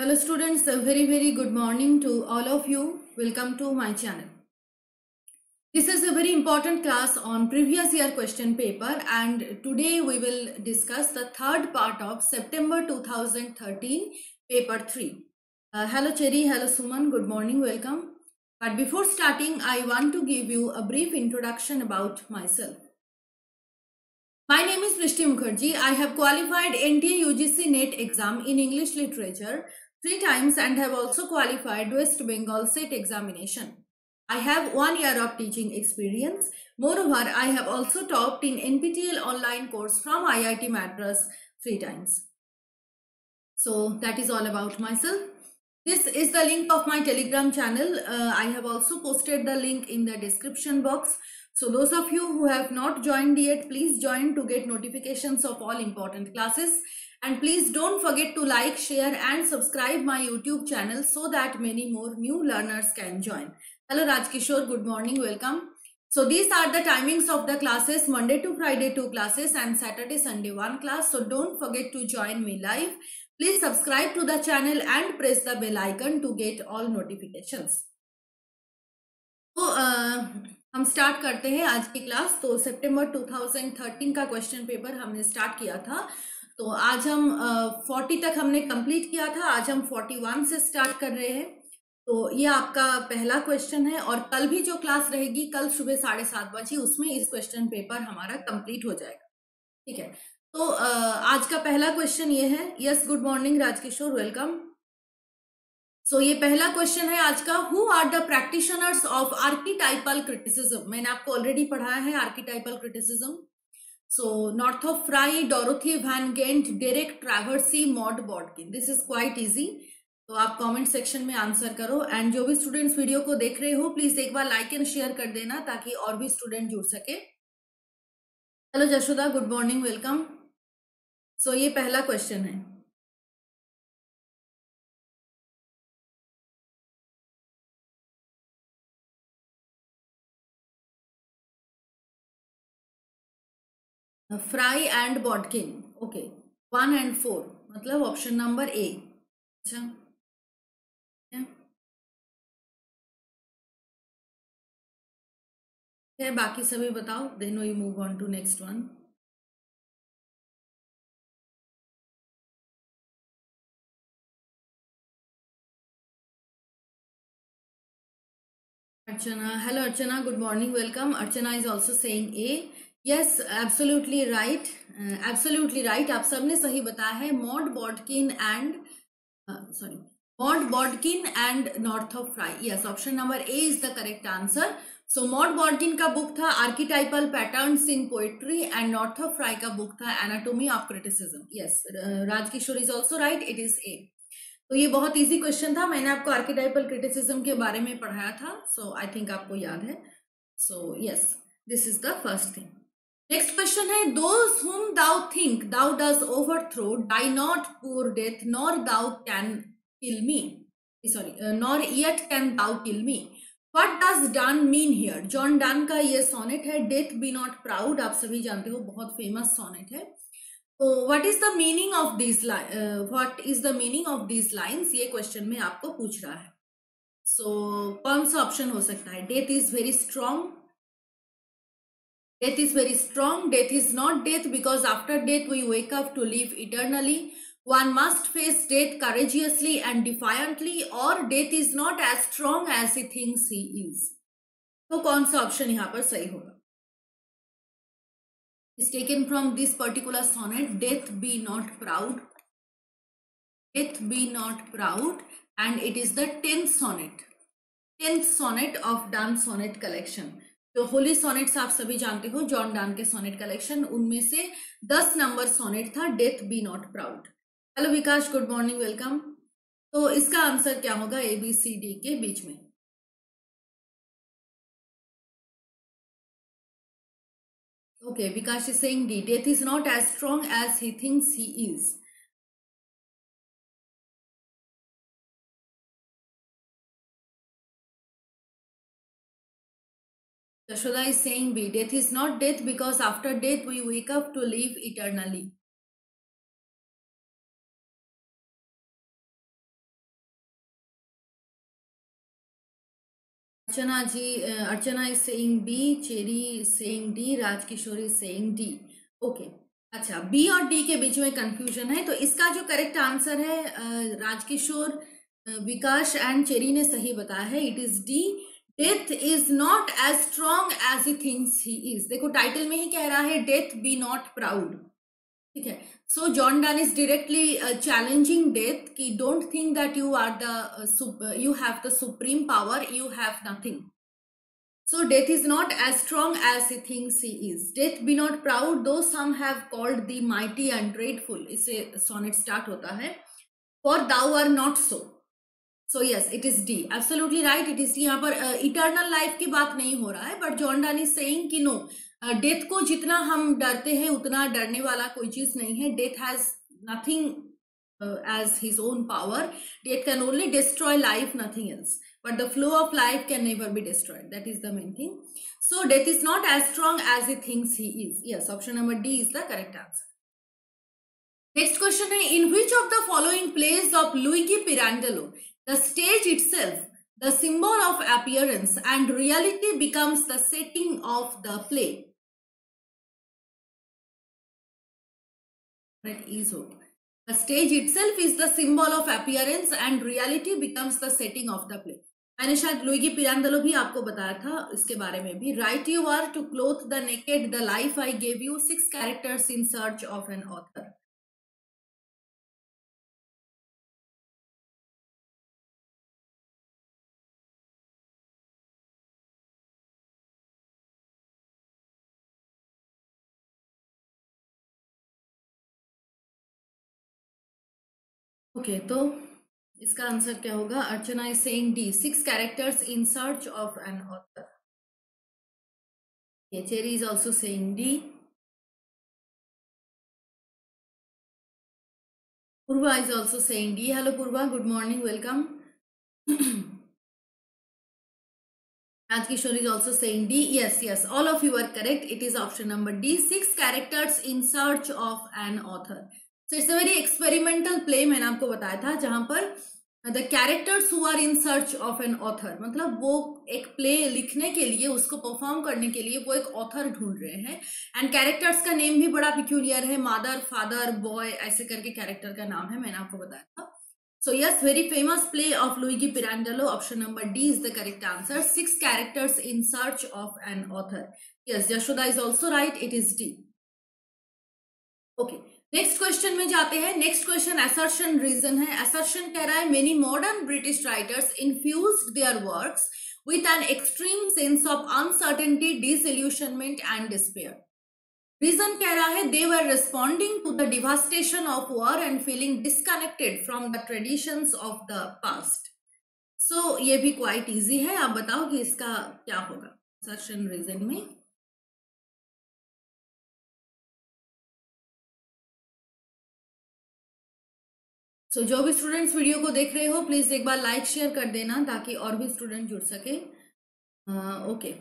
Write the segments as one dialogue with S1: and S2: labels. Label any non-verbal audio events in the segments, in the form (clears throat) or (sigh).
S1: Hello students, a very very good morning to all of you. Welcome to my channel. This is a very important class on previous year question paper and today we will discuss the third part of September 2013 paper 3. Uh, hello Cherry, hello Suman, good morning, welcome. But before starting, I want to give you a brief introduction about myself. My name is Prishti Mukherjee. I have qualified NTA UGC NET exam in English literature three times and have also qualified West Bengal SET examination. I have one year of teaching experience. Moreover, I have also taught in NPTEL online course from IIT Madras three times. So that is all about myself. This is the link of my telegram channel. Uh, I have also posted the link in the description box. So those of you who have not joined yet, please join to get notifications of all important classes. And please don't forget to like, share and subscribe my YouTube channel so that many more new learners can join. Hello Rajkishore, good morning, welcome. So these are the timings of the classes, Monday to Friday two classes and Saturday, Sunday one class. So don't forget to join me live. Please subscribe to the channel and press the bell icon to get all notifications. तो uh, हम start करते हैं आज की class तो सितंबर 2013 का question paper हमने स्टार्ट किया था तो आज हम फोर्टी तक हमने कंप्लीट किया था, आज हम फोर्टी वन से स्टार्ट कर रहे हैं। तो ये आपका पहला क्वेश्चन है और कल भी जो क्लास रहेगी, कल सुबह साढ़े सात बजे, उसमें इस क्वेश्चन पेपर हमारा कंप्लीट हो जाएगा। ठीक है? तो आज का पहला क्वेश्चन ये है। Yes good morning Rajkishore welcome so ये पहला क्वेश्चन है आज का who are the practitioners of archetypal criticism मैंने आपको ऑलरेडी पढ़ाया है archetypal criticism so north of Frye Dorothy Van Ghent direct traversy Maud Bodkin. This is quite easy. तो आप कमेंट सेक्शन में आंसर करो एंड जो भी स्टूडेंट्स वीडियो को देख रहे हो प्लीज़ एक बार लाइक एंड शेयर कर देना ताकि और भी स्टूडेंट जुड़ सके hello Jashoda good morning welcome so ये पहला क्वेश्चन है Frye and Bodkin okay one and four मतलब ऑप्शन नंबर ए अच्छा? है बाकी सभी बताओ then we move on to next one Archana hello Archana good morning welcome Archana is also saying A Yes, absolutely right Uh, right आप सबने सही बताया है। Maud Bodkin and sorry Maud Bodkin and north of Frye yes option number A is the correct answer so Maud Bodkin का book था archetypal patterns in poetry and north of Frye का book था anatomy of criticism yes Rajkishore is also right it is A तो ये बहुत easy question था। मैंने आपको आर्किटाइपल क्रिटिसिज्म के बारे में पढ़ाया था। सो आई थिंक आपको याद है। So yes this is the first thing next question है those whom thou think thou does overthrow die not poor death nor thou can kill me sorry nor yet can thou kill me what does Donne mean here John Donne का ये sonnet है death be not proud आप सभी जानते हो बहुत famous sonnet है। तो what is the meaning of this what is the meaning of this lines ये क्वेश्चन में आपको पूछ रहा है। सो so, कौन सा ऑप्शन हो सकता है? Death is very strong death is very strong death is not death because after death we wake up to live eternally one must face death courageously and defiantly or death is not as strong as he thinks he is तो कौन सा option यहां पर सही होगा is taken from this particular sonnet death be not proud death be not proud and it is the 10th sonnet 10th sonnet of Donne sonnet collection जो Holi sonnets आप सभी जानते हो जॉन डान के सोनेट कलेक्शन उनमें से 10 number sonnet था death be not proud hello Vikas good morning welcome तो इसका आंसर क्या होगा ए बी सी डी के बीच में Okay, Vikash is saying D. Death is not as strong as he thinks he is. Yashoda is saying B. Death is not death because after death we wake up to live eternally. Archana ji, uh, Archana is saying B, Cherry is saying D, Rajkishore is saying D. Okay. अच्छा B और D के बीच में confusion है तो इसका जो correct answer है राजकिशोर विकास एंड चेरी ने सही बताया है it is D death is not as strong as e things he is देखो टाइटल में ही कह रहा है डेथ बी नॉट प्राउड ठीक है? So John Donne is directly challenging death की don't think that you are the you have the supreme power you have nothing so death is not as strong as e things he is death be not proud though some have called thee mighty and ungrateful इसे sonnet start होता है। For thou are not so so yes it is D absolutely right it is D यहाँ पर eternal uh, life की बात नहीं हो रहा है but John Donne is saying कि नो डेथ को जितना हम डरते हैं उतना डरने वाला कोई चीज़ नहीं है। Death has nothing as his own power death can only destroy life nothing else but the flow of life can never be destroyed that is the main thing so death is not as strong as e things he is yes option number D is the correct answer next question है in which of the following place of Luigi Pirandello the stage itself the symbol of appearance and reality becomes the setting of the play that is okay the stage itself is the symbol of appearance and reality becomes the setting of the play मैंने शायद Luigi पिरांदलो भी आपको बताया था इसके बारे में भी right you are to clothe the naked the life I gave you six characters in search of an author okay तो इसका आंसर क्या होगा? Archana is saying D six characters in search of an author ये Cherry is also saying D Purva is also saying D hello Purva good morning welcome आज की Kishore is also saying D yes yes all of you are correct it is option number D six characters in search of an author so it's a very experimental play मैंने आपको बताया था, जहाँ पर the characters who in search of an author मतलब वो एक play लिखने के लिए, उसको परफॉर्म करने के लिए वो एक ऑथर ढूंढ रहे हैं। एंड कैरेक्टर्स का नेम भी बड़ा पिक्यूलियर है मादर फादर बॉय ऐसे करके कैरेक्टर का नाम है, मैंने आपको बताया था। So yes very famous play of Luigi Pirandello option number D is the correct answer six characters in search of an author yes Yashoda is also right it is D okay next question में जाते हैं। Next question assertion reason है। Assertion कह रहा है many modern British writers infuse their works with an extreme sense of uncertainty disillusionment and despair reason कह रहा है they were responding to the devastation of war and feeling disconnected from the tradition of the past so ये भी quite easy है। आप बताओ कि इसका क्या होगा? असर्शन रीजन में। सो so, जो भी स्टूडेंट्स वीडियो को देख रहे हो प्लीज़ एक बार लाइक शेयर कर देना ताकि और भी स्टूडेंट जुड़ सके okay uh, okay.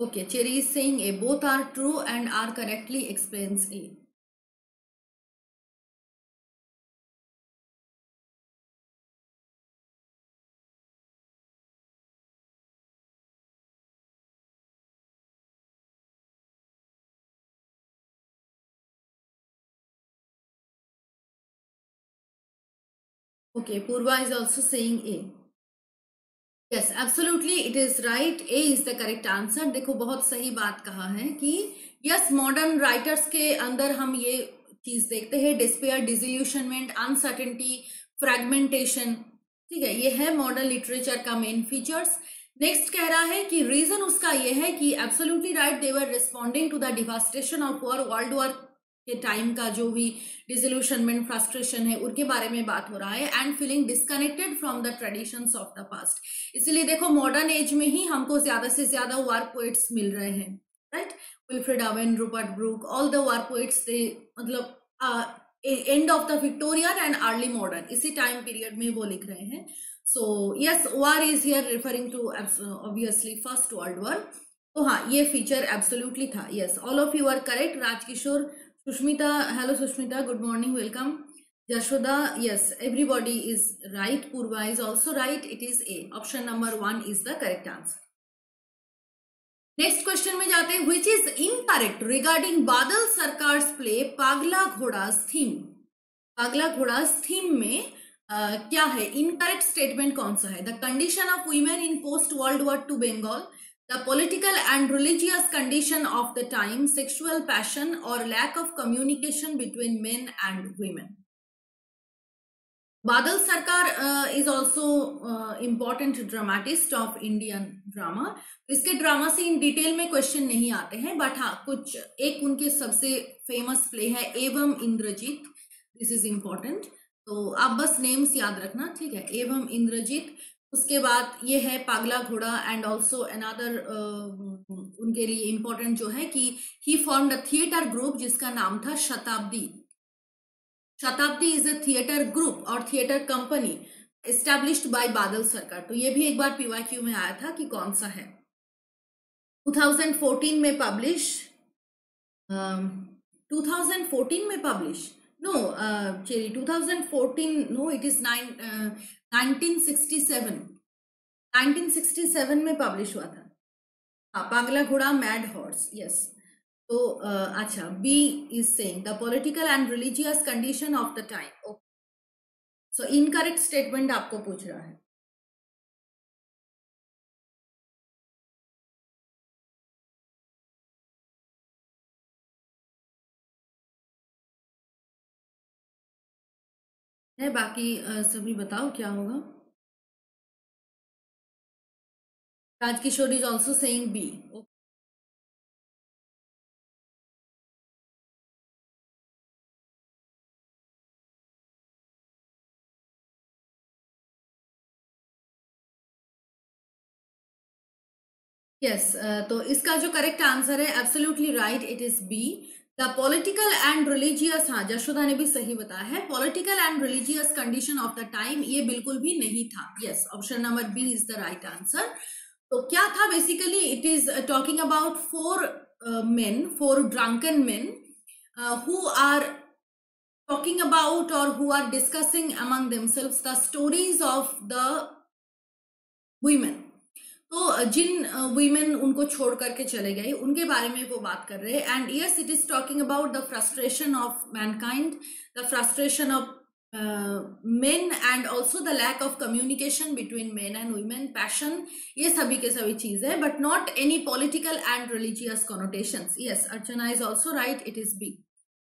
S1: Okay Cherry is saying A both are true and R correctly explains A Okay, Purva is also saying A. Yes, absolutely, it is right. A is the correct answer. देखो बहुत सही बात कहा है कि yes modern writers के अंदर हम ये चीज़ देखते हैं डिस्पेयर डिजोल्यूशनमेंट अनसर्टेनिटी फ्रेगमेंटेशन ठीक है ये है मॉडर्न लिटरेचर का मेन फीचर्स नेक्स्ट कह रहा है कि रीजन उसका ये है कि absolutely right they were responding to the devastation of war world war के टाइम का जो भी डिजोल्यूशनमेंट फ्रस्ट्रेशन है, उनके बारे में बात हो रहा है and feeling disconnected from the traditions of the past इसीलिए देखो मॉडर्न एज में ही हमको ज़्यादा से ज़्यादा वार पोइट्स मिल रहे हैं right Wilfred Owen Rupert Brooke all the war poets they मतलब end of the Victorian and early modern इसी टाइम पीरियड में वो लिख रहे हैं। So yes war is here referring to obviously first world war तो हाँ ये फीचर एब्सोल्युटली था yes all of you are correct Rajkishore Sushmita hello Sushmita good morning welcome Jashoda yes everybody is right Purva is also right it is A option number one is the correct answer next question में जाते हैं which is incorrect regarding Badal Sarkar play पागला घोड़ास theme पागला घोड़ास theme में uh, क्या है? Incorrect statement कौन सा है? The condition of women in post world war two Bengal the political and religious condition of the time sexual passion और lack of communication between men and women Badal Sarkar is also important dramatist of Indian drama इसके drama से in detail में question नहीं आते हैं but हाँ कुछ, एक उनके सबसे फ़ेमस प्ले है, एवं इंद्रजीत. दिस इज़ इंपॉर्टेंट तो आप बस नेम्स याद रखना, ठीक है? एवं इंद्रजीत उसके बाद ये है पागला घोड़ा एंड ऑल्सो अनादर उनके लिए इम्पोर्टेंट जो है कि he form a theatre group जिसका नाम था Shatabdi. Shatabdi is a theatre group और theatre company established by Badal Sarkar. तो ये भी एक बार पीवाईक्यू में आया था कि कौन सा है। 2014 में पब्लिश um, 2014 में publish no Cherry 2014 no it is nine 1967 1967 में पब्लिश हुआ था। हाँ पागला घोड़ा मैड हॉर्स यस तो अच्छा B is saying the political and religious condition of the time okay so incorrect statement आपको पूछ रहा है। है, बाकी सभी बताओ क्या होगा? Rajkishore is also saying B yes तो इसका जो करेक्ट आंसर है absolutely right it is B the political and religious हाँ जशोदा ने भी सही बताया है। Political and religious condition of the time ये बिल्कुल भी नहीं था। Yes option number B is the right answer तो क्या था? Basically it is talking about four men four drunken men who are talking about or who are discussing among themselves the stories of the women. तो जिन women उनको छोड़ करके चले गए, उनके बारे में वो बात कर रहे हैं। And yes it is talking about the frustration of mankind the frustration of men and also the lack of communication between men and women passion ये सभी के सभी चीज़ है but not any political and religious connotation yes Archana is also right it is B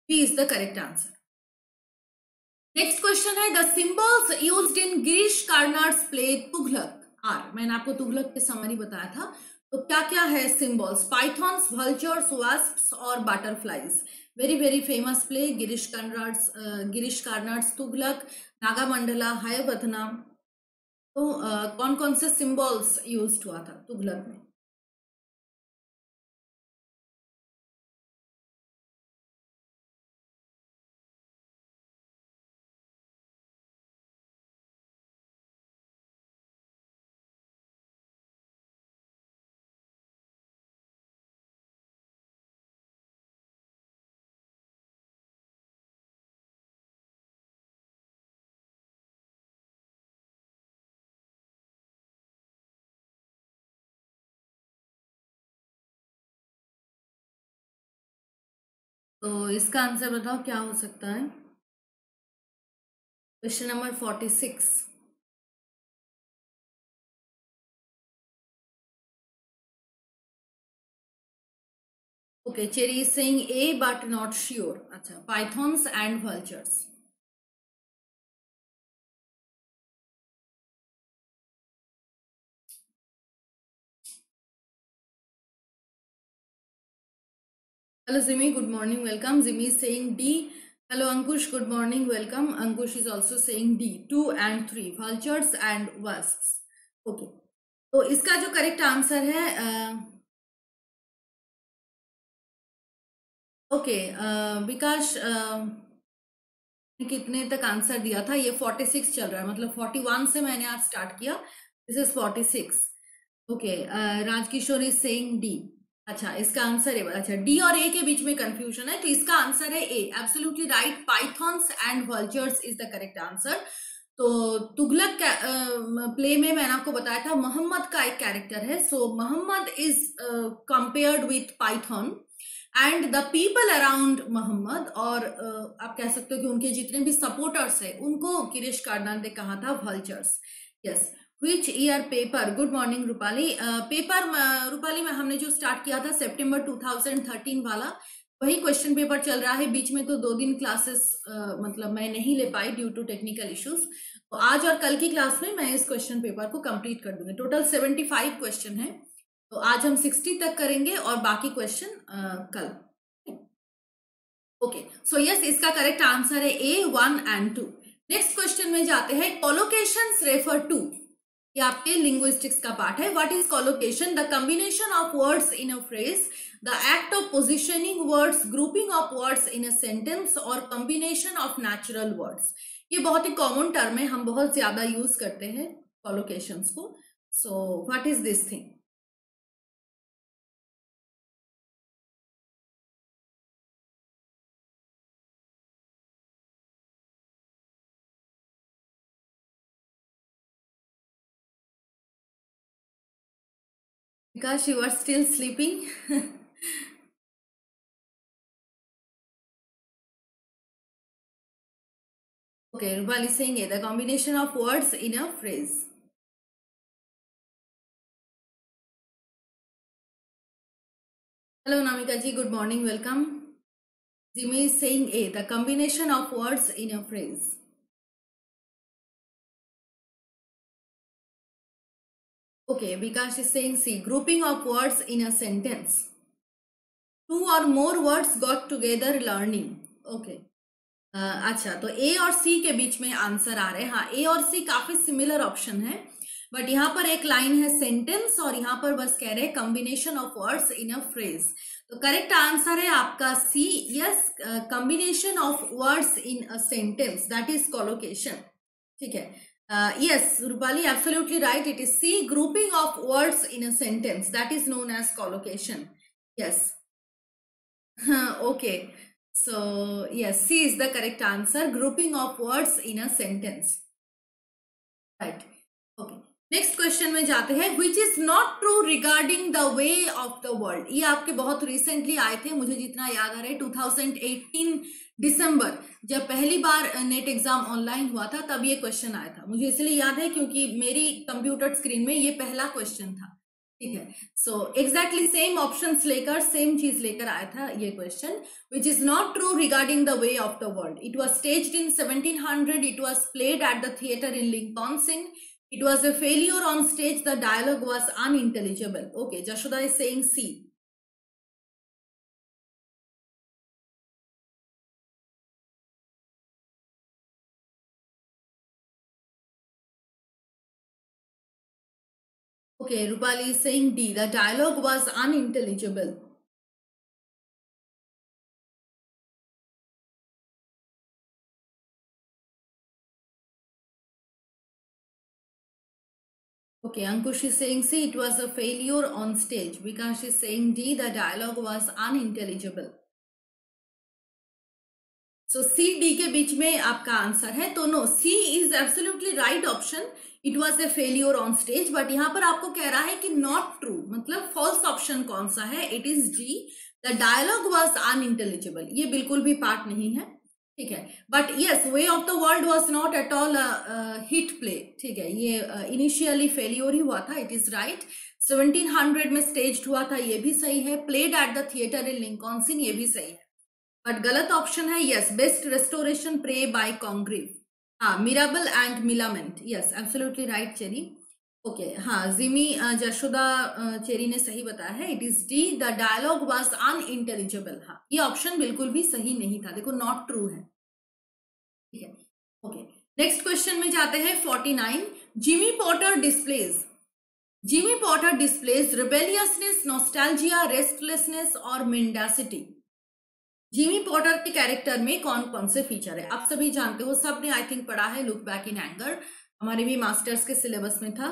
S1: B is the correct answer next question है the symbols used in Girish Karnad's play Tughlaq are मैंने आपको तुगलक के summary बताया था। तो क्या क्या है सिंबल्स पाइथॉन्स वल्चर्स वास्प्स और butterflies very very famous play Girish Karnad's Girish Karnad's Tughlaq, Nagamandala Hayavadana तो कौन कौन से सिंबल्स यूज़ हुआ था तुगलक में? तो इसका आंसर बताओ, क्या हो सकता है? Question number forty six. Okay, Cherry saying A but not sure. अच्छा pythons and vultures. Hello Zimi, good morning, welcome. Zimi is saying D. Hello Ankush, good morning, welcome. Ankush is also saying D. 2 and 3, vultures and wasps. Okay. तो इसका जो correct answer है okay Vikas कितने तक answer दिया था ये 46 चल रहा है मतलब 41 से मैंने आज स्टार्ट किया this is 46 okay Rajkishore is saying D अच्छा इसका आंसर है अच्छा डी और ए के बीच में कंफ्यूजन है तो इसका आंसर है A absolutely right pythons and vultures is the correct answer तो तुगलक प्ले में मैंने आपको बताया था मोहम्मद का एक कैरेक्टर है। So Mohammad is compared with python and the people around Mohammad और uh, आप कह सकते हो कि उनके जितने भी सपोर्टर्स है उनको किरीश कार्नाल ने कहा था vultures yes which year paper good morning Rupali paper Rupali में हमने जो स्टार्ट किया था सितंबर 2013 वाला वही क्वेश्चन पेपर चल रहा है। बीच में तो दो दिन क्लासेस uh, मतलब मैं नहीं ले पाई ड्यू टू टेक्निकल इश्यूज़ तो आज और कल की क्लास में मैं इस क्वेश्चन पेपर को कंप्लीट कर दूँगी। टोटल सेवेंटी फाइव क्वेश्चन है। तो आज हम सिक्सटी तक करेंगे और बाकी क्वेश्चन uh, कल। ओके सो यस इसका करेक्ट आंसर है A one and two next question में जाते हैं। कोलोकेशन रेफर टू ये आपके लिंग्विस्टिक्स का पार्ट है। What is collocation the combination of words in a phrase the act of positioning words grouping of words in a sentence और combination of natural words ये बहुत ही कॉमन टर्म है। हम बहुत ज़्यादा यूज़ करते हैं कॉलोकेशन को। So what is this thing Because you are still sleeping. (laughs) okay, Rupali saying it, the combination of words in a phrase. Hello Namika ji, good morning, welcome. Jimmy is saying A, the combination of words in a phrase. Okay, Vikash is saying C. Grouping of words in a sentence. Two or more words got together learning. Okay. Uh, अच्छा तो A और C के बीच में answer आ रहे हैं हाँ ए और सी काफ़ी सिमिलर ऑप्शन है बट यहाँ पर एक लाइन है सेंटेंस और यहाँ पर बस कह रहे हैं combination of words in a phrase तो करेक्ट आंसर है आपका C yes combination of words in a sentence that is collocation ठीक है Uh, yes, Rupali, absolutely right. It is C, grouping of words in a sentence. That is known as collocation. Yes. okay. So, yes, C is the correct answer. Grouping of words in a sentence. Right. Okay. Next question में जाते हैं which is not true regarding the way of the world ये आपके बहुत recently आए थे मुझे जितना याद आ रहा है 2018 दिसंबर जब पहली बार नेट एग्ज़ाम ऑनलाइन हुआ था तब ये क्वेश्चन आया था मुझे इसलिए याद है क्योंकि मेरी कंप्यूटर स्क्रीन में ये पहला क्वेश्चन था ठीक है सो एग्जैक्टली सेम ऑप्शन लेकर सेम चीज़ लेकर आया था ये question which is not true regarding the way of the world it was stage in seventeen hundred it was played at the theatre in Lincoln's Inn It was a failure on stage. The dialogue was unintelligible. Okay, Jashoda is saying C. Okay, Rupali is saying D. The dialogue was unintelligible. Okay, Ankush is saying C. It was a failure on stage. Vikash is saying D. The dialogue was unintelligible. So C D के बीच में आपका answer है तो no C is absolutely right option it was a failure on stage but यहाँ पर आपको कह रहा है कि नॉट ट्रू मतलब फॉल्स ऑप्शन कौन सा है? It is G the dialogue was unintelligible ये बिल्कुल भी पार्ट नहीं है ठीक है? But yes way of the world was not at all hit play ठीक है? ये इनिशियली uh, फेलियर ही हुआ था इट इज़ राइट 1700 में स्टेज हुआ था ये भी सही है. Played at the theatre in Lincoln's Inn ये भी सही है. बट गलत ऑप्शन है yes best restoration play by Congreve हाँ Mirabell and Millamant yes absolutely right Cherry okay हाँ जिमी जशोदा चेरी ने सही बताया है। It is D the dialogue was unintelligible हाँ ये ऑप्शन बिल्कुल भी सही नहीं था। देखो नॉट ट्रू है। ठीक है? ओके नेक्स्ट क्वेश्चन में जाते हैं forty nine Jimmy Porter displays Jimmy Porter displays rebelliousness nostalgia restlessness और मेंडासिटी जिमी पॉटर के कैरेक्टर में कौन कौन से फीचर है? आप सभी जानते हो सबने आई थिंक पढ़ा है लुक बैक इन एंगर हमारे भी मास्टर्स के सिलेबस में था।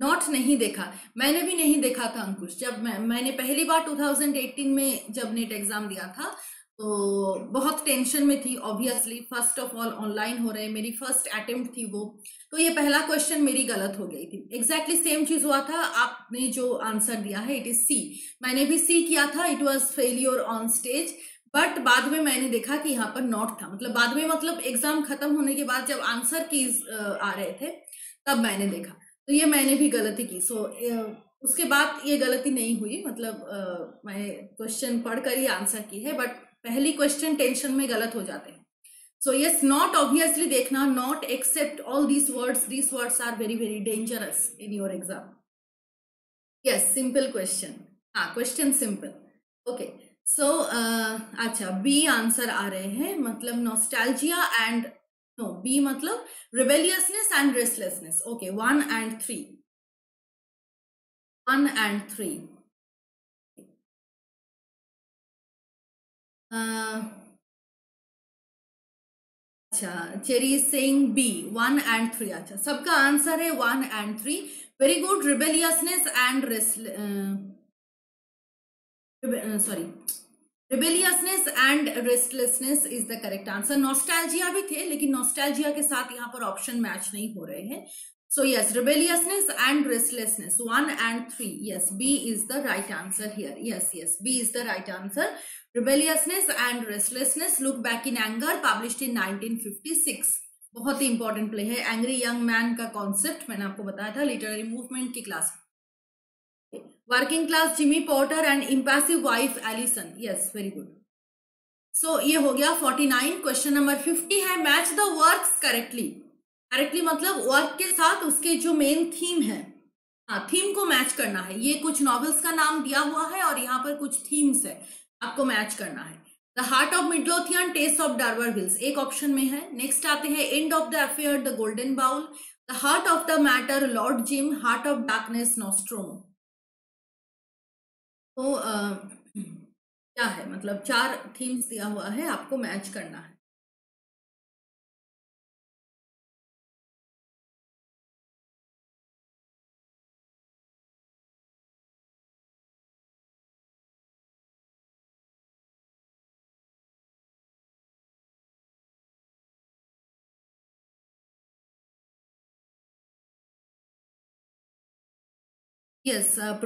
S1: नॉट नहीं देखा। मैंने भी नहीं देखा था अंकुश। जब मैं, मैंने पहली बार 2018 में जब नेट एग्ज़ाम दिया था तो बहुत टेंशन में थी obviously first of all online हो रहे, मेरी फ़र्स्ट अटेम्प्ट थी वो। तो ये पहला क्वेश्चन मेरी गलत हो गई थी। एग्जैक्टली सेम चीज़ हुआ था, आपने जो आंसर दिया है इट इज़ सी मैंने भी सी किया था it was failure on stage but बाद में मैंने देखा कि यहाँ पर नॉट था। मतलब बाद में मतलब एग्ज़ाम खत्म होने के बाद जब आंसर कीज आ रहे थे तब मैंने देखा। तो ये मैंने भी गलती की। सो so, उसके बाद ये गलती नहीं हुई। मतलब uh, मैं क्वेश्चन पढ़कर ही आंसर की है बट पहली क्वेश्चन टेंशन में गलत हो जाते हैं। सो यस नॉट ऑब्वियसली देखना not accept all these words these words are very very dangerous in your exam yes simple question हाँ क्वेश्चन सिंपल ओके सो अच्छा बी आंसर आ रहे हैं मतलब नॉस्टैल्जिया एंड नो बी मतलब rebelliousness and restlessness okay one and three one and three अच्छा Cherry Singh B one and three अच्छा सबका आंसर है one and three very good rebelliousness and sorry rebelliousness and restlessness is the correct answer nostalgia भी थे लेकिन nostalgia के साथ यहाँ पर ऑप्शन मैच नहीं हो रहे हैं So yes, rebelliousness and restlessness, 1 and 3. Yes, B is the right answer here. Yes, yes, B is the right answer. Rebelliousness and restlessness look back in anger published in 1956 बहुत ही important play है angry young man का concept मैंने आपको बताया था literary movement की class working class Jimmy Porter and impassive wife Alison yes very good so ये हो गया 49 क्वेश्चन नंबर 50 है match the works correctly correctly मतलब वर्क के साथ उसके जो मेन थीम है। हाँ थीम को मैच करना है। ये कुछ नॉवेल्स का नाम दिया हुआ है और यहाँ पर कुछ थीम्स है। आपको मैच करना है। The heart of Midlothian Tess of d'Urbervilles एक ऑप्शन में है। नेक्स्ट आते हैं end of the affair the golden bowl the heart of the matter Lord Jim heart of darkness Nostromo तो आ, (clears throat) क्या है? मतलब चार थीम्स दिया हुआ है आपको मैच करना है। Yes uh,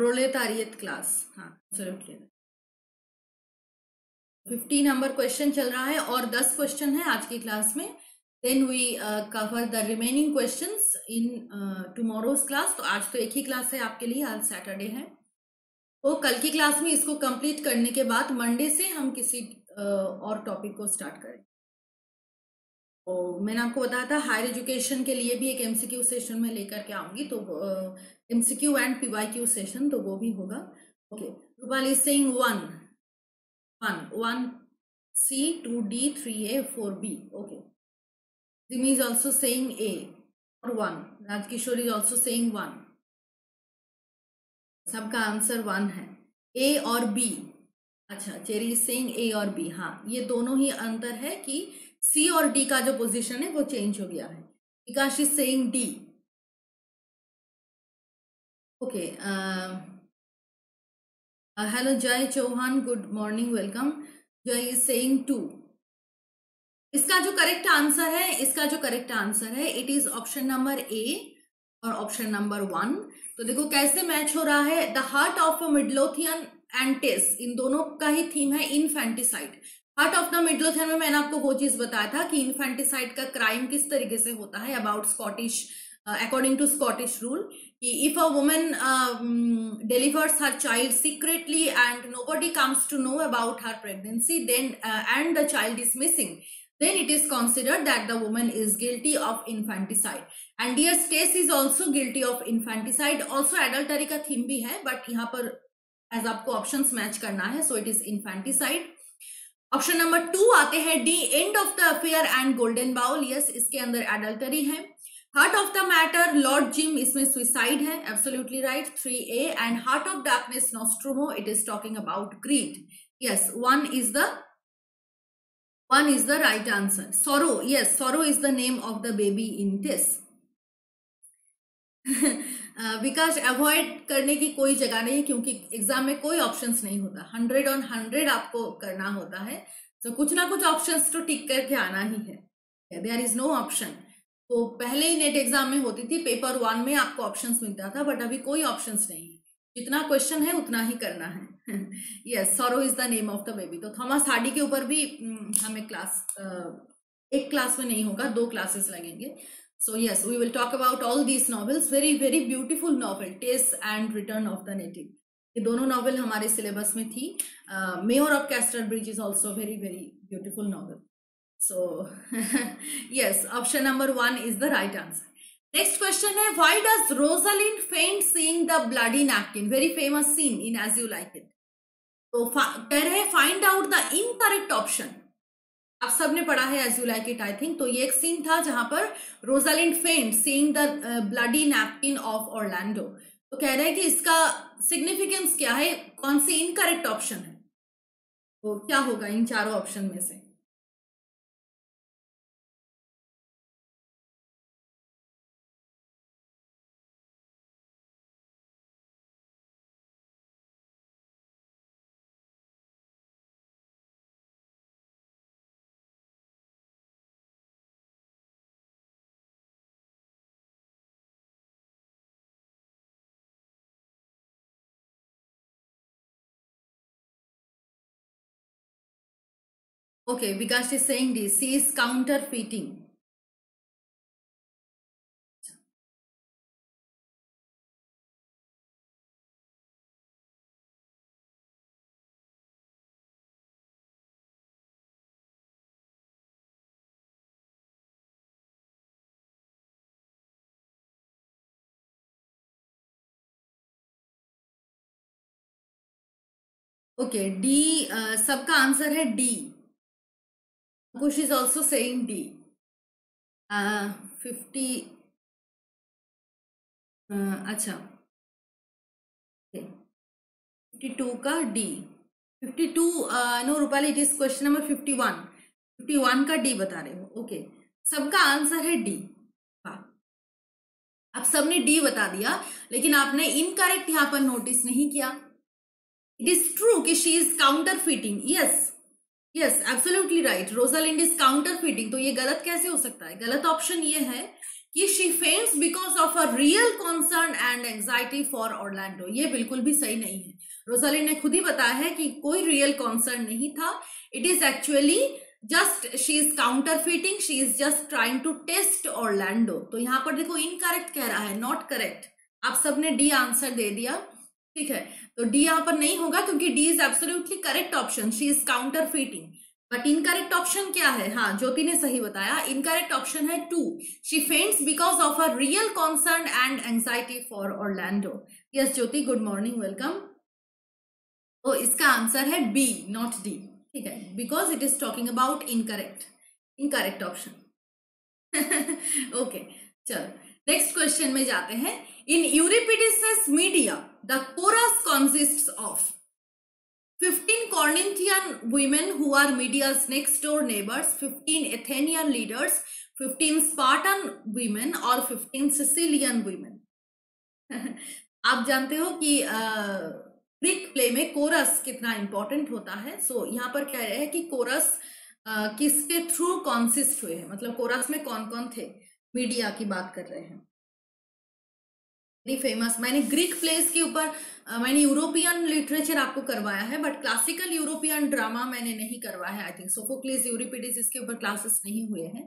S1: class. हाँ absolutely. नंबर क्वेश्चन चल रहा है और दस क्वेश्चन है आज की क्लास में. Then we cover the remaining question in tomorrow's class तो आज तो एक ही क्लास है आपके लिए आज सैटरडे है. तो कल की क्लास में इसको कंप्लीट करने के बाद मंडे से हम किसी uh, और टॉपिक को स्टार्ट करें तो मैंने आपको बताया था हायर एजुकेशन के लिए भी एक एमसीक्यू सेशन में लेकर के आऊँगी तो एमसीक्यू एंड पीवाईक्यू सेशन तो वो भी होगा। Okay Rupali Singh one one one C two D three A four B okay Jimmy is also saying A और one Rajkishor is also saying one सबका आंसर वन है। A और B अच्छा Cherry Singh A और B हाँ ये दोनों ही अंतर है कि सी और डी का जो पोजीशन है, वो चेंज हो गया है। Vikas is saying D okay hello Jay Chauhan good morning welcome Jay is saying two इसका जो करेक्ट आंसर है, इसका जो करेक्ट आंसर है it is option number A और ऑप्शन नंबर वन तो देखो कैसे मैच हो रहा है? The heart of a Midlothian and Tess इन दोनों का ही थीम है infanticide part of the Midlothian में मैंने आपको वो चीज़ बताया था कि इन्फेंटिसाइड का क्राइम किस तरीके से होता है about Scottish according to Scottish rule कि if a women delivers her child secretly and nobody comes to know about her pregnancy then and the child is missing then it is considered that the women is guilty of infanticide and dear Tess is also guilty of infanticide also adultery का theme भी है but यहाँ पर as आपको option match करना है so it is infanticide option number two आते हैं D end of the affair and golden bowl yes इसके अंदर एडल्टरी है। Heart of the matter Lord Jim इसमें सुइसाइड है। Absolutely right three A and heart of darkness Nostromo it is talking about greed yes one is the one is the right answer Sorrow, yes, sorrow is the name of the baby in this. (laughs) Vikas avoid करने की कोई जगह नहीं क्योंकि exam में कोई options नहीं होता। हंड्रेड ऑन हंड्रेड आपको करना होता है। तो कुछ ना कुछ ऑप्शंस तो टिक करके आना ही है। देयर इज़ नो ऑप्शन तो पहले ही नेट एग्ज़ाम में होती थी पेपर वन में आपको ऑप्शंस मिलता था बट अभी कोई ऑप्शंस नहीं है। जितना क्वेश्चन है, उतना ही करना है। Yes sorrow is the name of the baby तो थॉमस हार्डी के ऊपर भी हमें क्लास एक क्लास में नहीं होगा, दो क्लासेस लगेंगे। So yes we will talk about all these novels very very beautiful novel Tess and return of the native ये दोनों नॉवल हमारे सिलेबस में थी mayor of Casterbridge is also very very beautiful novel So, yes, option number one is the right answer. Next question is why does Rosalind faint seeing the bloody napkin? Very famous scene in As You Like It. तो कह रहे हैं find out the incorrect option आप सबने पढ़ा है as you like it I think तो ये एक सीन था जहाँ पर Rosalind faint seeing the bloody napkin of Orlando तो कह रहे हैं कि इसका सिग्निफिकेंस क्या है? कौन सी इनकरेक्ट ऑप्शन है? तो क्या होगा इन चारों ऑप्शन में से? Okay, Vikas is saying this. She is counterfeiting. Okay D uh, सबका आंसर है D Ankush is also saying D. Uh, 50. Uh, अच्छा फिफ्टी टू का D fifty two no Rupali it question number fifty one fifty one का D बता रहे हो okay सबका answer है डी आप सबने डी बता दिया लेकिन आपने इनकरेक्ट यहाँ पर नोटिस नहीं किया इट इज़ ट्रू कि she is counterfeiting yes yes absolutely right Rosalind is counterfeiting तो ये गलत कैसे हो सकता है? गलत ऑप्शन ये है कि she faints because of a real concern and anxiety for Orlando ये बिल्कुल भी सही नहीं है। रोजालिंड ने खुद ही बताया है कि कोई रियल कॉन्सर्न नहीं था। It is actually just she is counterfeiting she is just trying to test Orlando तो यहाँ पर देखो इनकरेक्ट कह रहा है नॉट करेक्ट आप सबने डी आंसर दे दिया। ठीक है? तो डी यहाँ पर नहीं होगा क्योंकि D is absolutely correct option she is counterfeiting but incorrect option क्या है? हाँ ज्योति ने सही बताया। इनकरेक्ट ऑप्शन है two she faints because of a real concern and anxiety for Orlando yes Jyoti good morning welcome तो इसका आंसर है बी नॉट डी ठीक है? Because it is talking about incorrect incorrect option okay चलो। Next question में जाते हैं। In Euripides Medea The chorus consists of 15 Corinthian women who are Media's next door neighbors, 15 Athenian leaders, 15 Spartan women और 15 Sicilian women. आप जानते हो कि Greek play में कोरस कितना इंपॉर्टेंट होता है सो so, यहाँ पर कह रहे हैं कि कोरस किसके थ्रू कॉन्सिस्ट हुए हैं मतलब कोरस में कौन कौन थे मीडिया की बात कर रहे हैं वेरी फ़ेमस मैंने ग्रीक प्लेस के ऊपर मैंने यूरोपियन लिटरेचर आपको करवाया है बट क्लासिकल यूरोपियन ड्रामा मैंने नहीं करवाया है आई थिंक सोफोक्लेस यूरिपिडिस इसके ऊपर क्लासेस नहीं हुए हैं।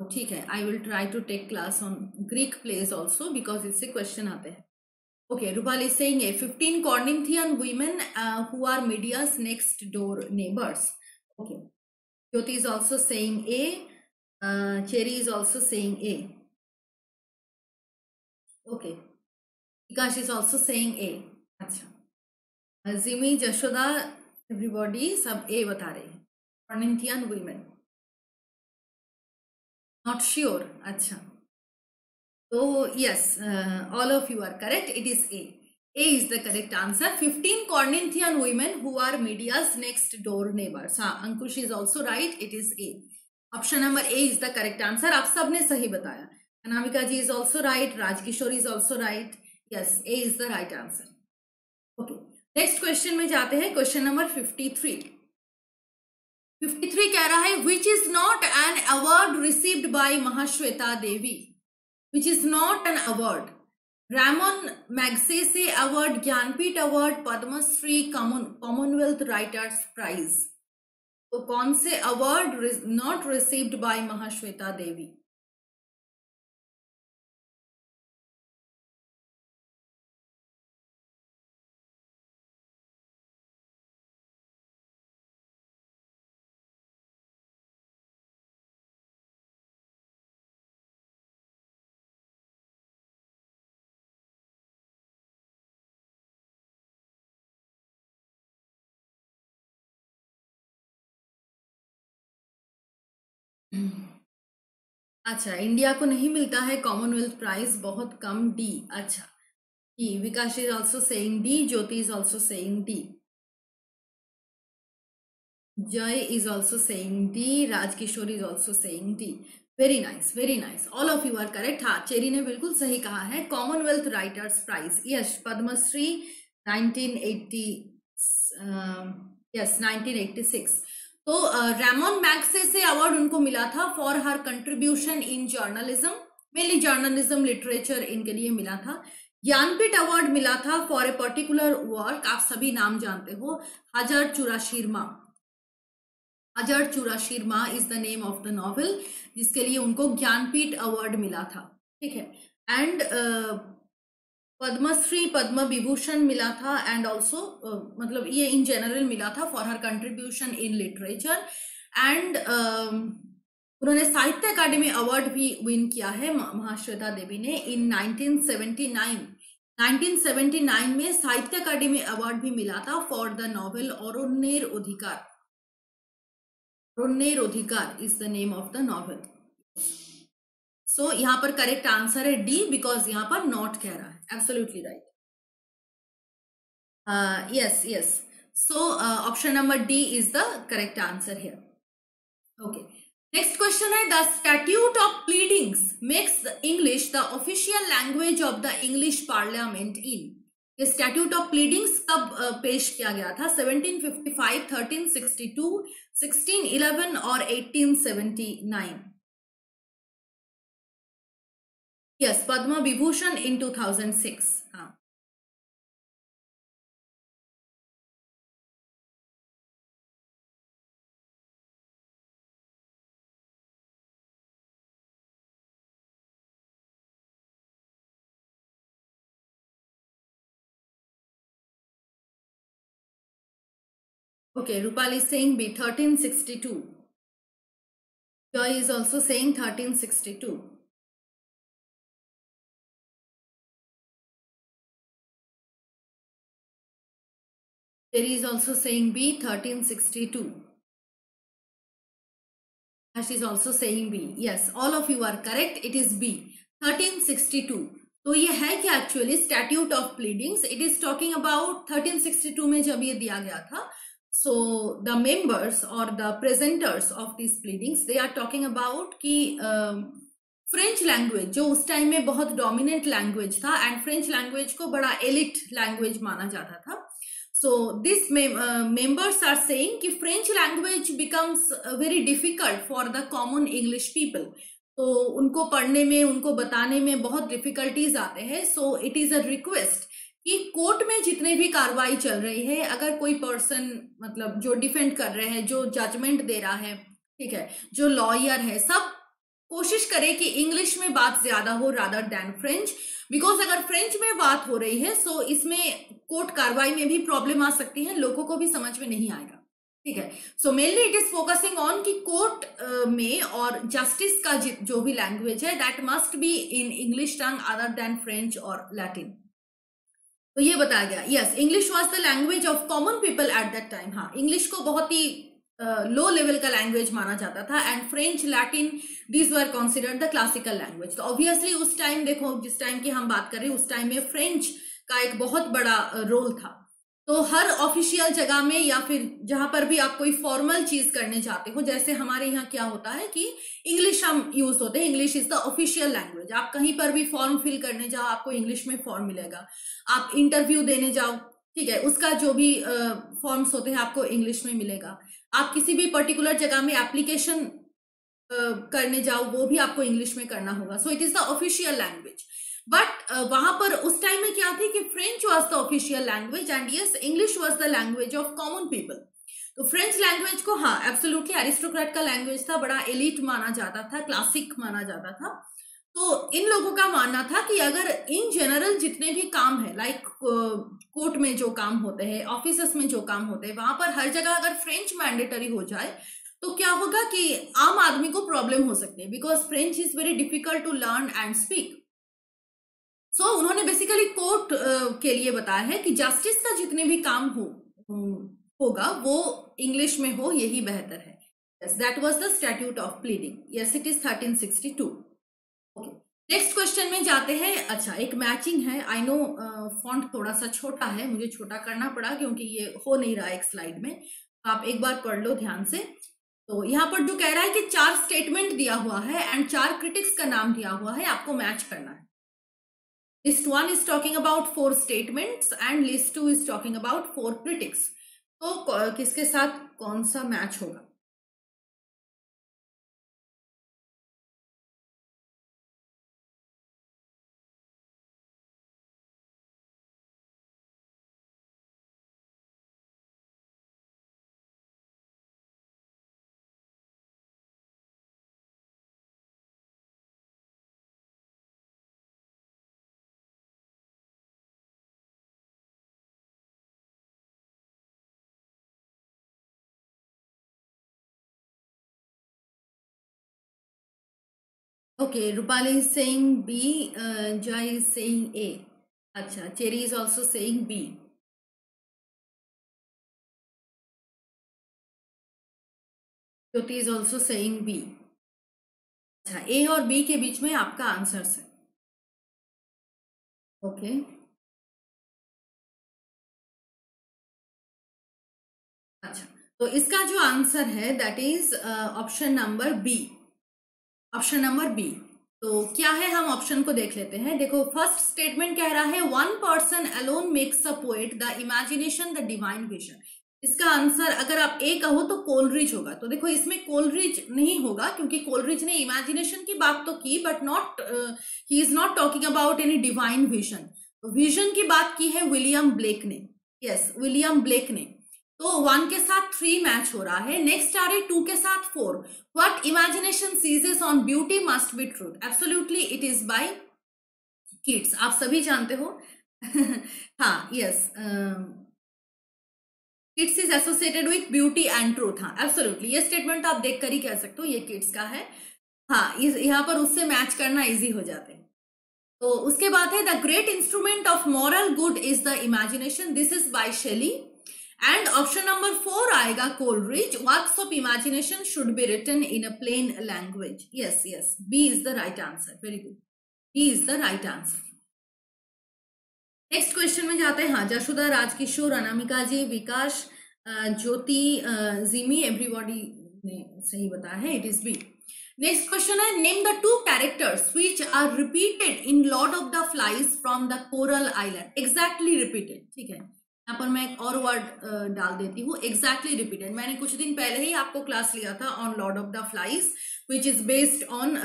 S1: तो ठीक है I will try to take class on Greek plays also because इससे क्वेश्चन आते हैं। Okay Rupal is saying A 15 Corinthian women who are Medea's next door neighbours okay Jyoti is also saying A Cherry is also saying A Okay. Because she's also saying A. अच्छा Jimmy Jashoda everybody सब A बता रहे हैं कॉर्निथियन women not sure अच्छा तो yes all of you are correct it is A A is the correct answer. 15 Corinthian women who are media's next door neighbors. हाँ Ankush is also right. It is A. Option number A is the correct answer. आप सबने सही बताया. Anamika ji is also right. Raj Kishore is also right. Yes, A is the right answer. Okay. Next question में जाते हैं. Question number 53. 53 कह रहा है which is not an award received by Mahashweta Devi. Which is not an award. Ramon Magsaysay award Jnanpith award Padmashri Commonwealth writers prize तो कौन से award not received by Mahasweta Devi अच्छा India को नहीं मिलता है कॉमनवेल्थ प्राइज बहुत कम डी अच्छा D Vikas is also saying D Jyoti is also saying D Jay is also Rajkishor is also saying D very nice very nice all of you are correct हाँ Cherry ने बिल्कुल सही कहा है। Commonwealth writers prize yes Padmashri 1980 yes 1986 तो Ramon मैक्से से award उनको मिला था for her contribution in journalism mainly journalism literature इनके लिए मिला था। ज्ञानपीठ अवार्ड मिला था फॉर ए पर्टिकुलर वर्क आप सभी नाम जानते हो Hajar Churashir Maa Hajar Churashir Maa is the name of the novel जिसके लिए उनको ज्ञानपीठ अवार्ड मिला था। ठीक है? एंड पद्मश्री पद्म विभूषण मिला था एंड ऑल्सो uh, मतलब ये इन जनरल मिला था for her contribution in literature and उन्होंने साहित्य अकादमी अवार्ड भी विन किया है महाश्वेता देवी ने इन 1979 1979 में साहित्य अकादमी अवार्ड भी मिला था फॉर द नॉवेल और Adhikar Adhikar is the name of the novel so so, यहाँ पर करेक्ट आंसर है डी बिकॉज़ यहाँ पर नॉट कह रहा है। Absolutely right yes yes so option number D is the correct answer here okay next question है the statute of pleadings makes English the official language of the English parliament in statute of pleadings कब पेश किया गया था? 1755, 1362, 1611 और 1879 Yes, Padma Vibhushan in 2006. हाँ. Ah. Okay, Rupali is saying B 1362. Joy is also saying 1362. Terry is also saying B 1362. Ash is also saying B. Yes, all of you are correct. It is B 1362. तो ये है क्या actually statute of pleadings it is talking about 1362 में जब ये दिया गया था सो द मेंबर्स और the presenters of this pleadings they are talking about कि फ्रेंच uh, लैंग्वेज जो उस टाइम में बहुत डोमिनेंट लैंग्वेज था एंड फ्रेंच लैंग्वेज को बड़ा एलिट लैंग्वेज माना जाता था So these mem uh, members are saying कि French language becomes uh, very difficult for the common English people. तो उनको पढ़ने में उनको बताने में बहुत डिफिकल्टीज आते हैं so it is a request कि कोर्ट में जितने भी कार्रवाई चल रही है अगर कोई पर्सन मतलब जो डिफेंड कर रहे हैं जो जजमेंट दे रहा है ठीक है जो लॉयर है सब कोशिश करे कि इंग्लिश में बात ज़्यादा हो रादर देन फ्रेंच बिकॉज़ अगर फ्रेंच में बात हो रही है सो इसमें कोर्ट कार्रवाई में भी प्रॉब्लम आ सकती है, लोगों को भी समझ में नहीं आएगा। ठीक है? So mainly it is focusing on कि कोर्ट में और जस्टिस का जो भी लैंग्वेज है that must be in English tongue other than French और लैटिन तो ये बताया गया। Yes English was the language of common people at that time हाँ इंग्लिश को बहुत ही लो uh, लेवल का लैंग्वेज माना जाता था and French Latin these were considered the classical language तो ऑब्वियसली उस टाइम देखो जिस टाइम की हम बात कर रहे हैं उस टाइम में फ्रेंच का एक बहुत बड़ा रोल था। तो हर ऑफिशियल जगह में या फिर जहाँ पर भी आप कोई फॉर्मल चीज़ करने जाते हो जैसे हमारे यहाँ क्या होता है कि इंग्लिश हम यूज़ होते हैं English is the official language आप कहीं पर भी फॉर्म फिल करने जाओ आपको इंग्लिश में फॉर्म मिलेगा। आप इंटरव्यू देने जाओ ठीक है उसका जो भी फॉर्म्स होते हैं आपको इंग्लिश में मिलेगा। आप किसी भी पर्टिकुलर जगह में एप्लीकेशन करने जाओ, वो भी आपको इंग्लिश में करना होगा। So it is the official language but वहाँ पर उस टाइम में क्या थी कि French was the official language and yes English was the language of common people तो फ्रेंच लैंग्वेज को हाँ एब्सोल्युटली एरिस्टोक्रेट का लैंग्वेज था, बड़ा एलिट माना जाता था क्लासिक माना जाता था। तो इन लोगों का मानना था कि अगर इन जनरल जितने भी काम है लाइक कोर्ट में जो काम होते हैं ऑफ़िस में जो काम होते हैं वहाँ पर हर जगह अगर फ्रेंच मैंडेटरी हो जाए तो क्या होगा कि आम आदमी को प्रॉब्लम हो सकती है because French is very difficult to learn and speak so उन्होंने बेसिकली कोर्ट uh, के लिए बताया है कि जस्टिस का जितने भी काम हो होगा वो इंग्लिश में हो यही बेहतर है। That was the statute of pleading yes it is 1362 next question में जाते हैं। अच्छा एक मैचिंग है। आई नो फॉन्ट थोड़ा सा छोटा है। मुझे छोटा करना पड़ा क्योंकि ये हो नहीं रहा एक स्लाइड में। तो आप एक बार पढ़ लो ध्यान से। तो यहाँ पर जो कह रहा है कि चार स्टेटमेंट दिया हुआ है एंड चार क्रिटिक्स का नाम दिया हुआ है, आपको मैच करना है। List 1 is talking about four statements and list 2 is talking about four critics. तो किसके साथ कौन सा मैच होगा? Okay, Rupali is saying B, uh, Jai is saying A. Acha, Cherry is also saying B. Jyoti is also saying B. अच्छा A और B के बीच में आपका आंसर है ओके अच्छा तो इसका जो आंसर है that is option number B option number B. तो क्या है, हम ऑप्शन को देख लेते हैं। देखो फ़र्स्ट स्टेटमेंट कह रहा है one person alone makes a poet the imagination the divine vision इसका आंसर अगर आप ए कहो तो कोलरिज होगा। तो देखो, इसमें कोलरिज नहीं होगा, क्योंकि कोलरिज ने इमेजिनेशन की बात तो की but not he is not talking about any divine vision vision की बात की है विलियम ब्लेक ने। यस विलियम ब्लेक ने। तो वन के साथ थ्री मैच हो रहा है। नेक्स्ट आ रही टू के साथ four what imagination seizes on beauty must be truth absolutely it is by Keats आप सभी जानते हो? (laughs) हाँ yes Keats is associated with beauty and truth हाँ एब्सोल्युटली ये स्टेटमेंट आप देख कर ही कह सकते हो, ये किड्स का है। हाँ यहाँ पर उससे मैच करना इजी हो जाते हैं। तो उसके बाद है the great instrument of moral good is the imagination this is by Shelley and option number four आएगा Coleridge works of imagination should be written in a plain language yes yes B is the right answer very good B is the right answer next question में जाते हैं। हाँ Jashoda Rajkishore, Anamika ji Vikas Jyoti Jimmy everybody ने सही बताया है। It is B next question है। Name the two characters which are repeated in Lord of the Flies from the Coral Island exactly repeated ठीक है। यहाँ पर मैं एक और वर्ड डाल देती हूँ एग्जैक्टली रिपीटेड मैंने कुछ दिन पहले ही आपको क्लास लिया था on Lord of the Flies which is based on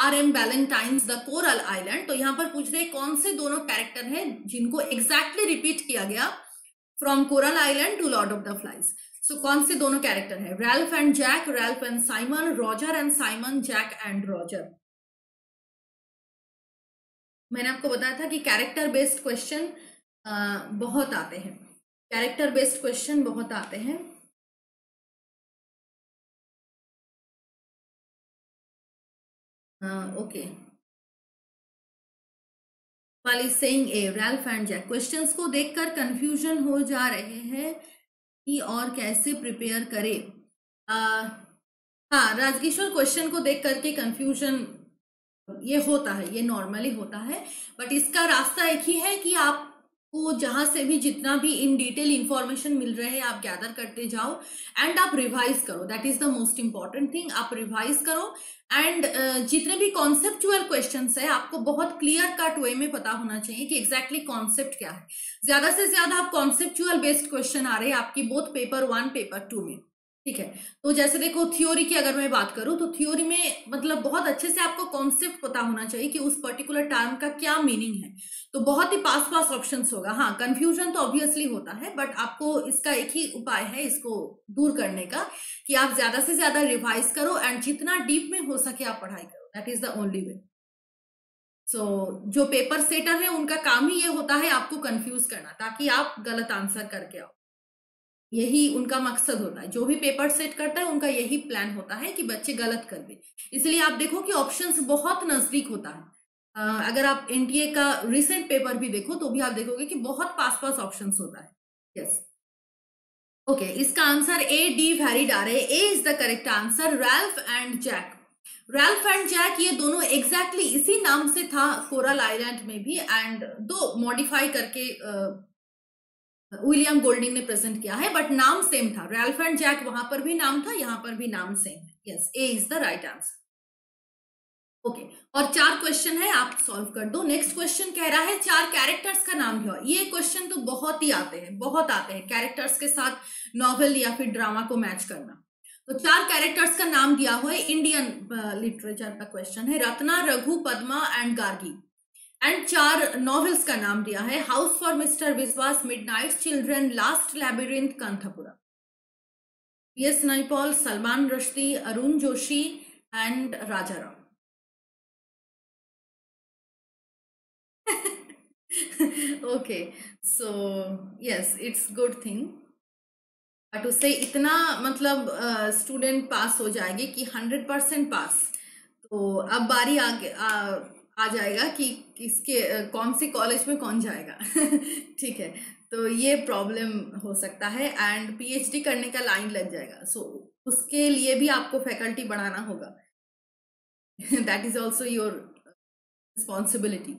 S1: R M Ballantyne's the Coral Island तो यहाँ पर पूछ रहे कौन से दोनों कैरेक्टर हैं जिनको एग्जैक्टली exactly रिपीट किया गया from Coral Island to Lord of the Flies so कौन से दोनों कैरेक्टर है? Ralph and Jack Ralph and Simon Roger and Simon Jack and Roger मैंने आपको बताया था कि कैरेक्टर बेस्ड क्वेश्चन बहुत आते हैं। कैरेक्टर बेस्ड क्वेश्चन बहुत आते हैं। ओके वाली saying A Ralph and Jack questions को देखकर कंफ्यूजन हो जा रहे हैं कि और कैसे प्रिपेयर करे। हाँ राजकिशोर क्वेश्चन को देख करके कंफ्यूजन ये होता है, ये नॉर्मली होता है। बट इसका रास्ता एक ही है कि आप को जहाँ से भी जितना भी इन डिटेल इंफॉर्मेशन मिल रहे हैं आप गैदर करते जाओ एंड आप रिवाइज करो। That is the most important thing आप रिवाइज करो एंड uh, जितने भी कॉन्सेप्चुअल क्वेश्चन है आपको बहुत क्लियर कट वे में पता होना चाहिए कि एग्जैक्टली exactly कॉन्सेप्ट क्या है। ज़्यादा से ज़्यादा आप कॉन्सेप्चुअल बेस्ड क्वेश्चन आ रहे हैं आपकी both paper one paper two में। ठीक है? तो जैसे देखो थ्योरी की अगर मैं बात करूँ तो थ्योरी में मतलब बहुत अच्छे से आपको कॉन्सेप्ट पता होना चाहिए कि उस पर्टिकुलर टर्म का क्या मीनिंग है। तो बहुत ही पास पास ऑप्शन होगा। हाँ कंफ्यूजन तो ऑब्वियसली होता है बट आपको इसका एक ही उपाय है इसको दूर करने का, कि आप ज़्यादा से ज़्यादा रिवाइज करो एंड जितना डीप में हो सके आप पढ़ाई करो। That is the only way so जो पेपर सेटर है, उनका काम ही ये होता है आपको कंफ्यूज करना, ताकि आप गलत आंसर करके आओ। यही उनका मकसद होता है। जो भी पेपर सेट करता है उनका यही प्लान होता है कि बच्चे गलत कर दे। इसलिए आप देखो कि ऑप्शंस बहुत नज़दीक होता है। अगर आप एनटीए का रिसेंट पेपर भी देखो तो भी आप देखोगे कि बहुत पास पास ऑप्शंस होता है। Yes yes. ओके okay, इसका आंसर ए डी वैरिड आ रहे A is the correct answer Ralph and Jack Ralph and Jack ये दोनों एग्जैक्टली exactly इसी नाम से था कोरल आइलैंड में भी एंड दो मॉडिफाई करके विलियम गोल्डिंग ने प्रेजेंट किया है बट नाम सेम था। रैल्फ एंड जैक वहाँ पर भी नाम था, यहाँ पर भी नाम सेम है। Yes A is the right answer okay और चार क्वेश्चन है, आप सॉल्व कर दो। नेक्स्ट क्वेश्चन कह रहा है, चार कैरेक्टर्स का नाम क्या? ये क्वेश्चन तो बहुत ही आते हैं, बहुत आते हैं। कैरेक्टर्स के साथ नॉवेल या फिर ड्रामा को मैच करना। तो चार कैरेक्टर्स का नाम दिया हुआ है इंडियन लिटरेचर का क्वेश्चन है। रत्ना, रघु, पद्मा एंड गार्गी। एंड चार नॉवेल्स का नाम दिया है House for Mr Biswas Midnight Children Last Labyrinth Kanthapura P S Naipaul Salman Rushdie Arun Joshi and Raja Ram okay so yes it's good thing but उससे इतना मतलब स्टूडेंट uh, पास हो जाएँगे कि हंड्रेड परसेंट पास तो अब बारी आगे uh, आ जाएगा कि किसके कौन सी कॉलेज में कौन जाएगा। (laughs) ठीक है तो ये प्रॉब्लम हो सकता है एंड पीएचडी करने का लाइन लग जाएगा। सो so, उसके लिए भी आपको फैकल्टी बढ़ाना होगा। That is also your responsibility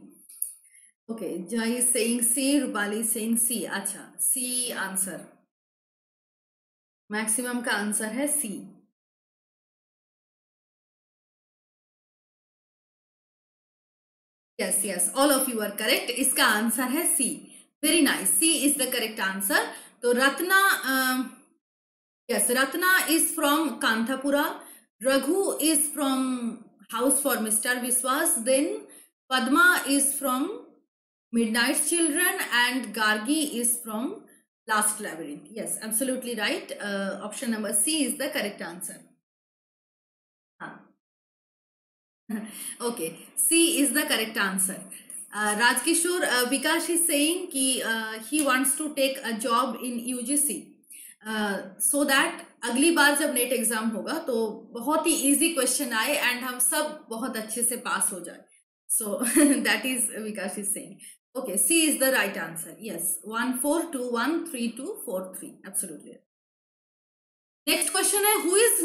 S1: okay Jay saying C Rupali saying C अच्छा सी आंसर मैक्सिमम का आंसर है C yes yes all of you are correct इसका आंसर है C very nice C is the correct answer तो Ratna yes Ratna is from Kanthapura Raghu is from House for Mr Biswas then Padma is from Midnight Children and Gargi is from Last Library yes absolutely right option number C is the correct answer (laughs) okay C is the correct answer. Uh, Rajkishore uh, Vikash is saying कि uh, he wants to take a job in UGC uh, so अगली बार जब net exam होगा तो बहुत ही easy question आए and हम सब बहुत अच्छे से पास हो जाए. So that is Vikas is saying okay C is the right answer yes one four two one three two four three absolutely Next question है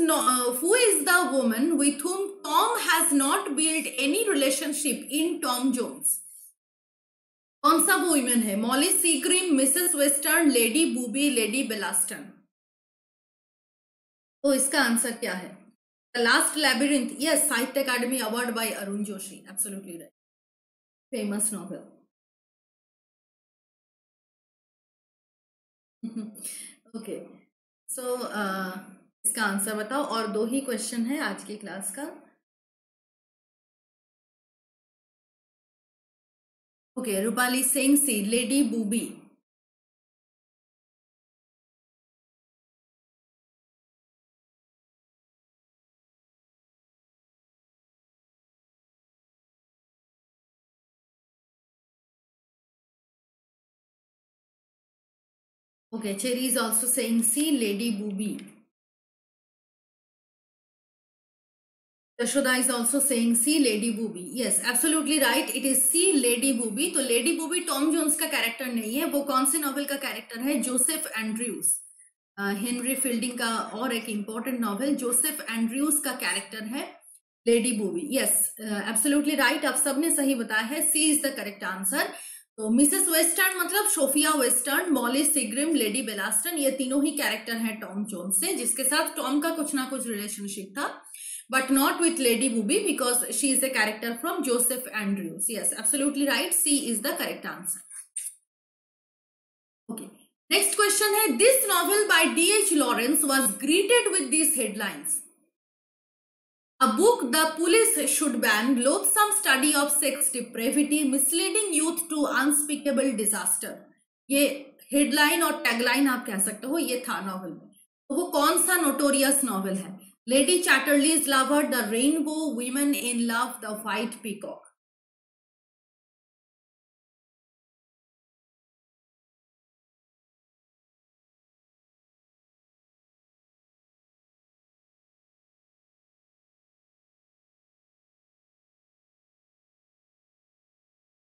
S1: no, uh, who is the woman with whom Tom has not built any relationship in Tom Jones? कौन सा वो women है? Molly Seagrim Mrs Western Lady Booby Lady Bellaston तो इसका answer क्या है? The Last Labyrinth yes Sahitya Akademi award by Arun Joshi absolutely right famous novel okay so so, uh, इसका answer बताओ और दो ही क्वेश्चन है आज की क्लास का। Okay Rupali Singh C Lady Booby Okay, Cherry is also saying see Lady Booby. Yashoda is also saying see Lady Booby. Yes, absolutely right. It is see Lady Booby. तो Lady Booby Tom Jones का character नहीं है वो कौन से novel का character है Joseph Andrews Henry Fielding का और एक इम्पोर्टेंट नॉवेल जोसेफ एंड्रयूज का कैरेक्टर है Lady Booby yes absolutely right आप सबने सही बताया है C is the correct answer तो मिसेस वेस्टर्न मतलब Sophia Western Molly Seagrim Lady Bellaston ये तीनों ही कैरेक्टर हैं टॉम जोन से, जिसके साथ टॉम का कुछ ना कुछ रिलेशनशिप था but not with Lady Booby because she is the character from Joseph Andrews yes absolutely right C is the correct answer okay next question है this novel by D H Lawrence was greeted with this headlines A book the police should ban, loathsome study of sex depravity, misleading youth to unspeakable disaster. ये headline और tagline आप कह सकते हो ये था novel में तो वो कौन सा नोटोरियस नॉवल है Lady Chatterley's Lover the Rainbow Women in Love the White Peacock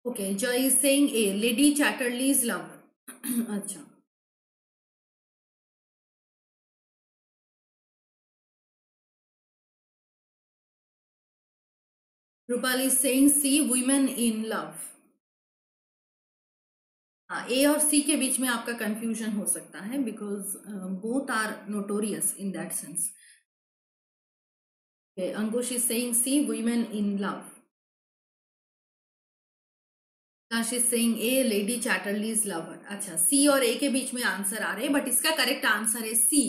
S1: okay Jay is saying A Lady Chatterley is love अच्छा Rupal is saying C Women in Love A और C के बीच में आपका confusion हो सकता है because both are notorious in that sense Ankush is saying C Women in Love is saying A Lady Chatterley's Lover अच्छा सी और ए के बीच में आंसर आ रहे हैं बट इसका करेक्ट आंसर है C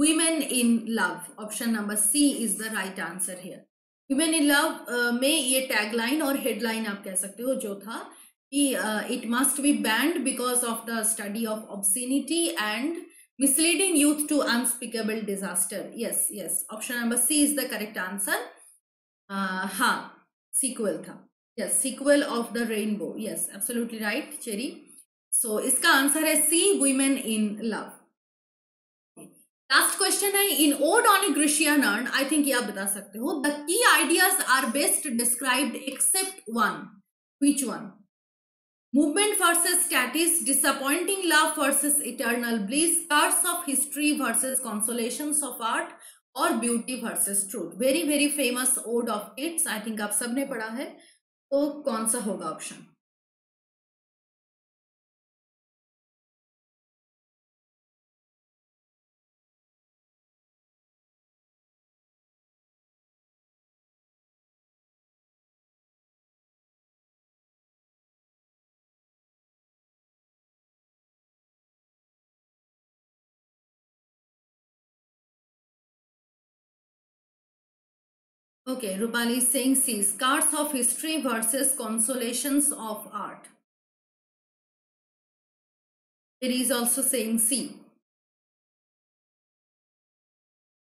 S1: Women in Love option number C is the right answer here Women in Love में ये टैगलाइन और हेडलाइन आप कह सकते हो, जो था कि it must be banned because of the study of obscenity and misleading youth to unspeakable disaster yes yes option number C is the correct answer हाँ सीक्वल था. yes, sequel of the rainbow. Yes, absolutely right, cherry. So, iska answer is c women in love. Last question है in Ode on Grecian I think ये आप बता सकते हो the key ideas are best described except one which one movement versus stasis disappointing love versus eternal bliss curse of history versus consolation of art और beauty versus truth very very famous ode of its I think आप सबने पढ़ा है तो कौन सा होगा option Okay, Rupali is saying C. Scars of history versus consolations of art. There is also saying C.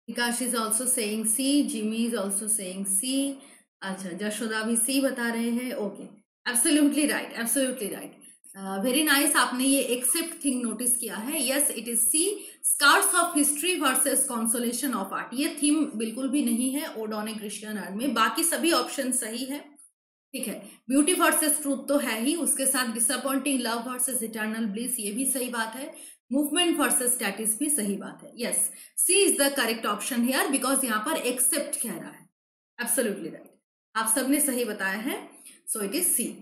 S1: Vikash is also saying C. Jimmy is also saying C. अच्छा जशोदा भी सी बता रहे हैं okay absolutely right absolutely right very uh, nice nice, आपने ये except thing notice किया है। Yes it is C scars of history versus consolation of art ये थीम बिल्कुल भी नहीं है ओडोनिक क्रिश्चियन आर्ट में। बाकी सभी ऑप्शन सही है। ठीक है। ब्यूटी वर्सेस ट्रूथ तो है ही। उसके साथ disappointing love versus eternal bliss ये भी सही बात है। मूवमेंट वर्सेस स्टैटिस भी सही बात है। Yes C is the correct option here because यहाँ पर एक्सेप्ट कह रहा है। एब्सोल्युटली राइट आप सबने सही बताया है। सो इट इज़ सी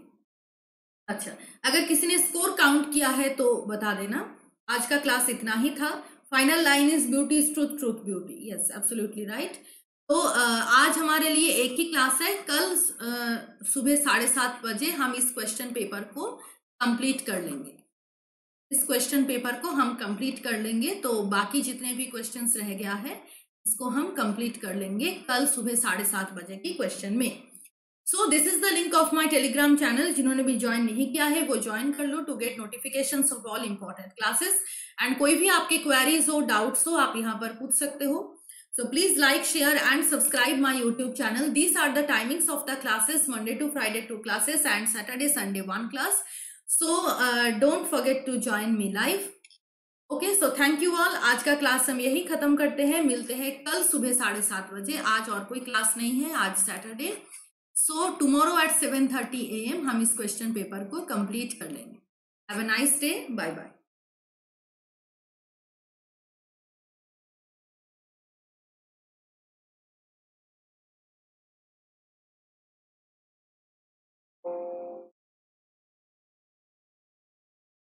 S1: अच्छा अगर किसी ने स्कोर काउंट किया है तो बता देना। आज का क्लास इतना ही था। Final line is beauty is truth truth beauty yes absolutely right तो आज हमारे लिए एक ही क्लास है। कल सुबह साढ़े सात बजे हम इस क्वेश्चन पेपर को कंप्लीट कर लेंगे। इस क्वेश्चन पेपर को हम कंप्लीट कर लेंगे। तो बाकी जितने भी क्वेश्चंस रह गया है, इसको हम कंप्लीट कर लेंगे कल सुबह साढ़े सात बजे की क्वेश्चन में। So this is the link of my Telegram channel जिन्होंने भी ज्वाइन नहीं किया है वो ज्वाइन कर लो to get notification of all important classes and कोई भी आपके क्वेरीज हो डाउट्स हो आप यहाँ पर पूछ सकते हो। Please like, share and subscribe my YouTube channel. These are the timings of the classes, Monday to Friday two classes and Saturday, Sunday one class. So uh, don't forget to join me live. Okay so thank you all आज का class हम यही खत्म करते हैं। मिलते हैं कल सुबह साढ़े सात बजे। आज और कोई क्लास नहीं है आज Saturday so tomorrow at seven thirty A M हम इस क्वेश्चन पेपर को कंप्लीट कर लेंगे। Have a nice day bye bye